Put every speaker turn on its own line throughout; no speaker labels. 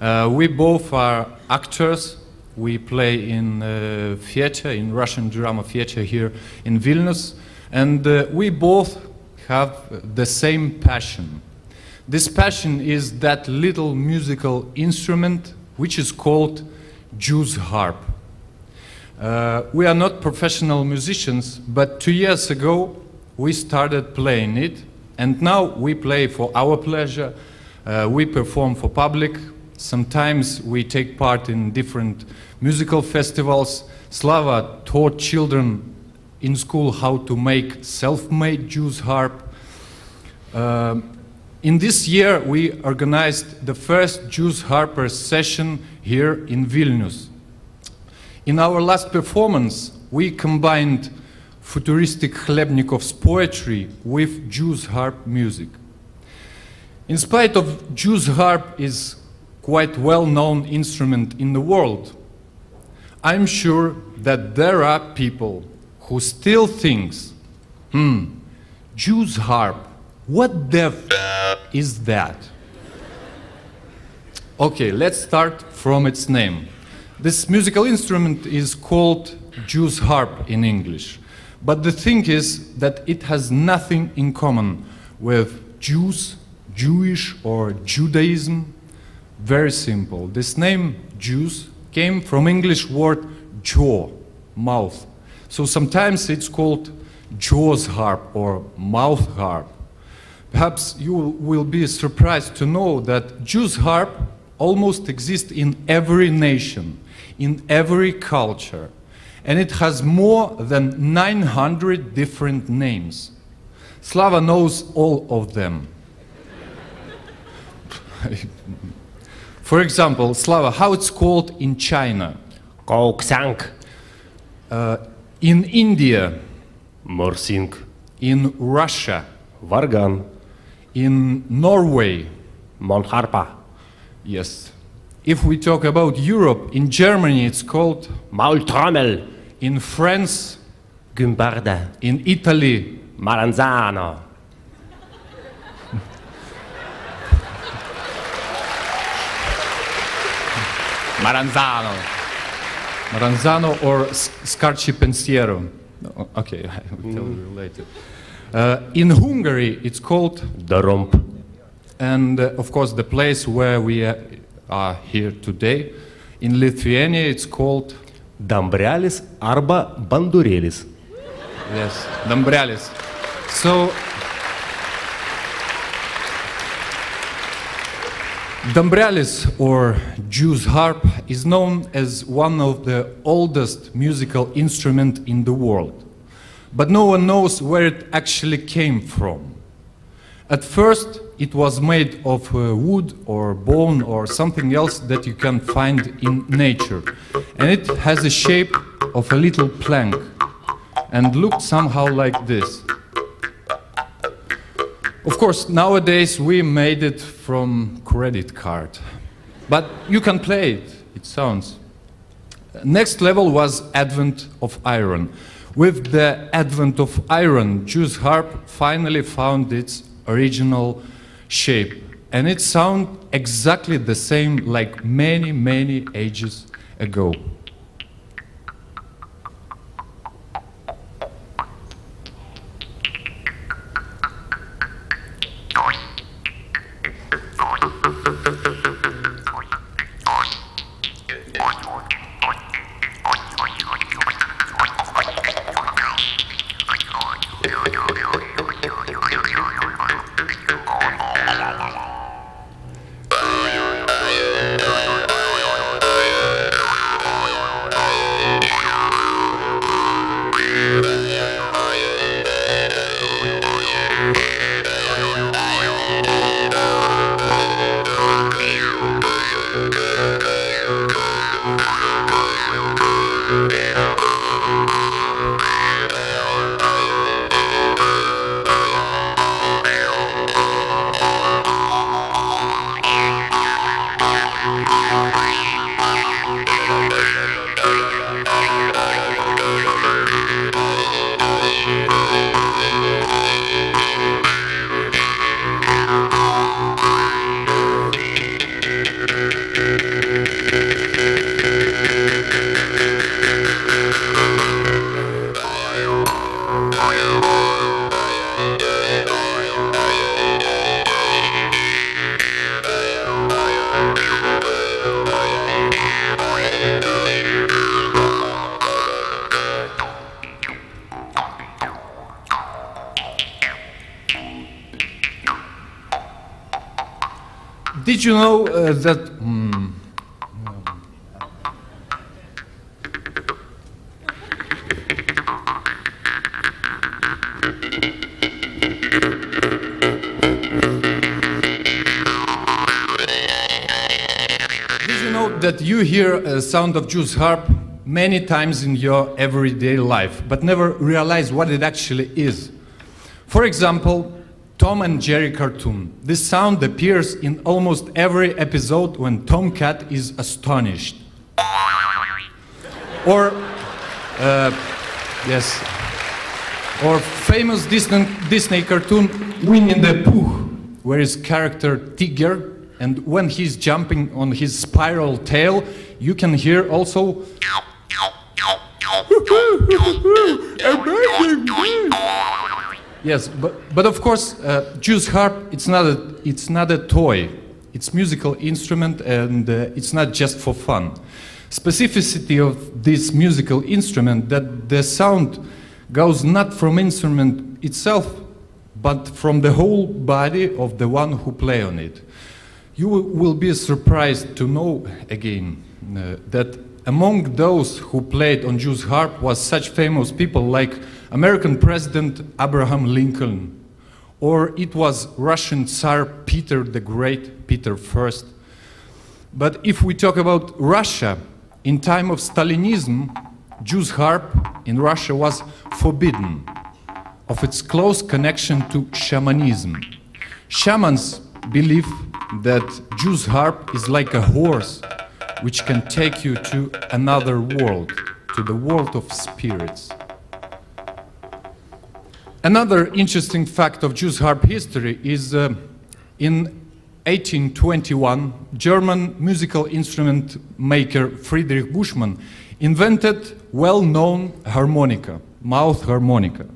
Uh, we both are actors. We play in uh, theater, in Russian drama theater here in Vilnius, and uh, we both have the same passion. This passion is that little musical instrument which is called Jew's harp. Uh, we are not professional musicians, but two years ago we started playing it, and now we play for our pleasure. Uh, we perform for public, Sometimes we take part in different musical festivals. Slava taught children in school how to make self-made Jew's harp. Uh, in this year, we organized the first Jew's harpers session here in Vilnius. In our last performance, we combined futuristic Khlebnikov's poetry with Jew's harp music. In spite of Jew's harp is quite well-known instrument in the world. I'm sure that there are people who still thinks, hmm, Jew's harp, what the f is that? Okay, let's start from its name. This musical instrument is called Jew's harp in English. But the thing is that it has nothing in common with Jews, Jewish or Judaism, very simple. This name, Jews, came from English word jaw, mouth. So sometimes it's called jaw's harp or mouth harp. Perhaps you will be surprised to know that Jew's harp almost exists in every nation, in every culture, and it has more than 900 different names. Slava knows all of them. For example, Slava, how it's called in China?
Koksang.
Uh, in India?
Morsing.
In Russia?
Vargan.
In Norway?
Monharpa.
Yes. If we talk about Europe, in Germany it's called
Maultrommel.
In France,
Gumbarda.
In Italy,
Maranzano.
Maranzano. Maranzano or Scacciapensieri. Okay, I will tell you later. Uh, in Hungary, it's called
Daromp.
And uh, of course, the place where we are here today, in Lithuania, it's called
Dambrialis arba Bandurėlis.
Yes, Dambrialis. So Dambrialis, or Jew's harp, is known as one of the oldest musical instruments in the world. But no one knows where it actually came from. At first, it was made of uh, wood or bone or something else that you can find in nature. And it has a shape of a little plank and looked somehow like this. Of course, nowadays we made it from credit card. But you can play it, it sounds. Next level was advent of iron. With the advent of iron, Jew's harp finally found its original shape. And it sounds exactly the same like many, many ages ago. Did you know uh, that? hmm, Did you know that you hear a sound of Jew's harp many times in your everyday life, but never realize what it actually is? For example, Tom and Jerry cartoon. This sound appears in almost every episode when Tomcat is astonished. Or, uh, yes, or famous Disney, Disney cartoon Winnie the Pooh, where his character Tigger, and when he's jumping on his spiral tail, you can hear also. Yes, but, but of course, uh, Jew's harp, it's not, a, it's not a toy. It's musical instrument and uh, it's not just for fun. Specificity of this musical instrument that the sound goes not from instrument itself, but from the whole body of the one who play on it. You will be surprised to know again uh, that among those who played on Jew's harp was such famous people like American President Abraham Lincoln, or it was Russian Tsar Peter the Great, Peter I. But if we talk about Russia, in time of Stalinism, Jew's harp in Russia was forbidden of its close connection to shamanism. Shamans believe that Jew's harp is like a horse which can take you to another world, to the world of spirits. Another interesting fact of Jew's harp history is uh, in 1821, German musical instrument maker Friedrich Buschmann invented well-known harmonica, mouth harmonica,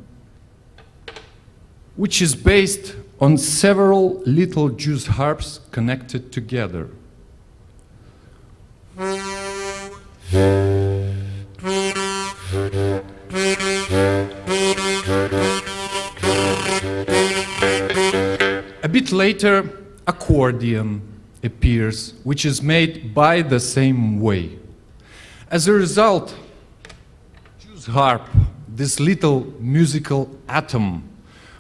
which is based on several little Jew's harps connected together. Bit later, accordion appears, which is made by the same way. As a result, Jew's harp, this little musical atom,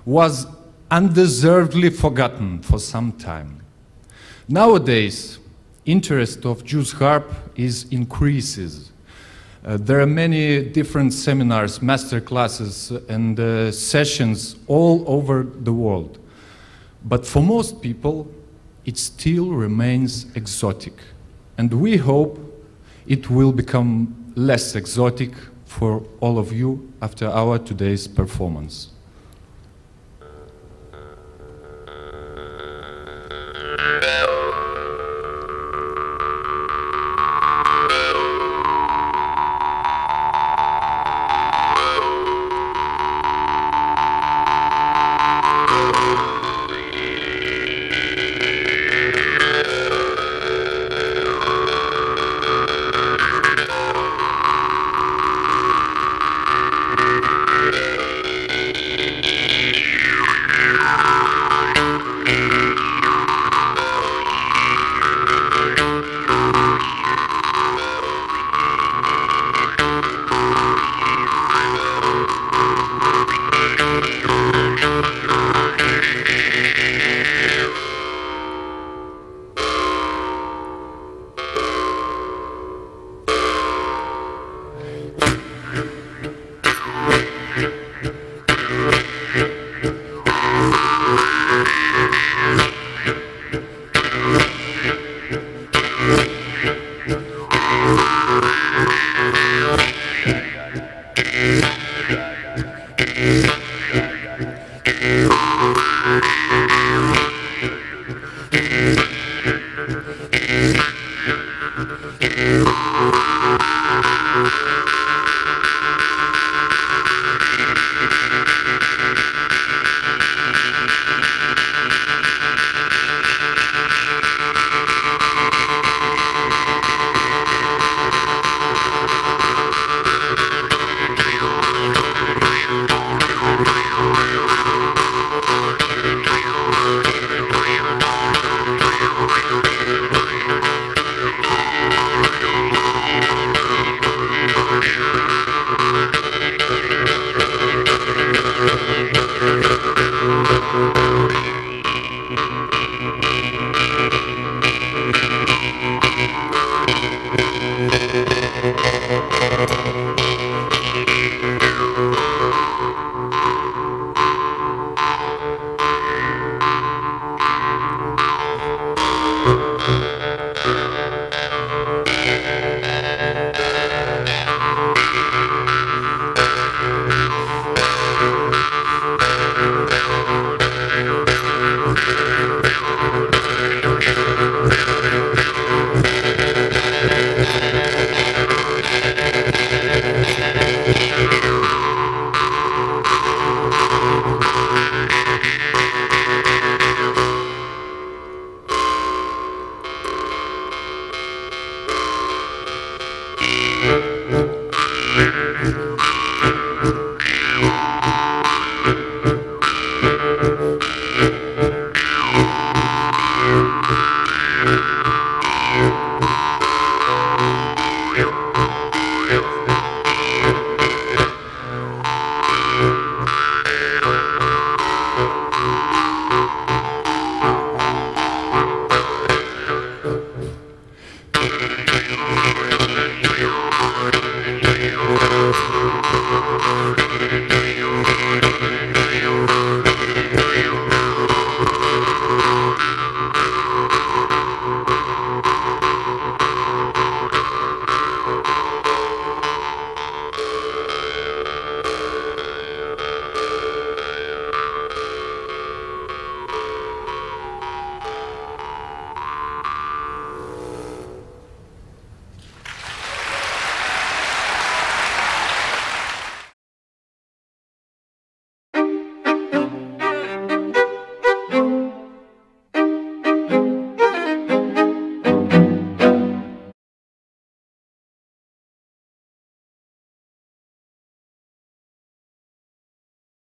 was undeservedly forgotten for some time. Nowadays, interest of Jew's harp is increases. Uh, there are many different seminars, master classes, and uh, sessions all over the world. But for most people, it still remains exotic. And we hope it will become less exotic for all of you after our today's performance.
Thank you.